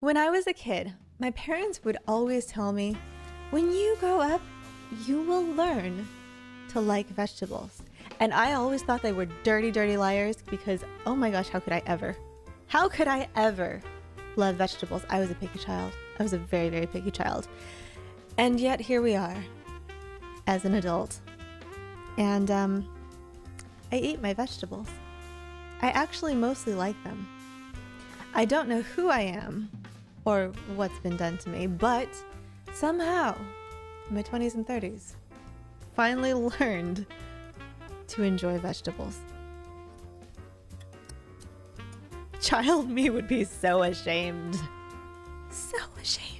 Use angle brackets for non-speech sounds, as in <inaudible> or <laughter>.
When I was a kid, my parents would always tell me, when you grow up, you will learn to like vegetables. And I always thought they were dirty, dirty liars because, oh my gosh, how could I ever? How could I ever love vegetables? I was a picky child. I was a very, very picky child. And yet here we are as an adult. And um, I eat my vegetables. I actually mostly like them. I don't know who I am or what's been done to me, but somehow, in my 20s and 30s, finally <laughs> learned to enjoy vegetables. Child me would be so ashamed. So ashamed.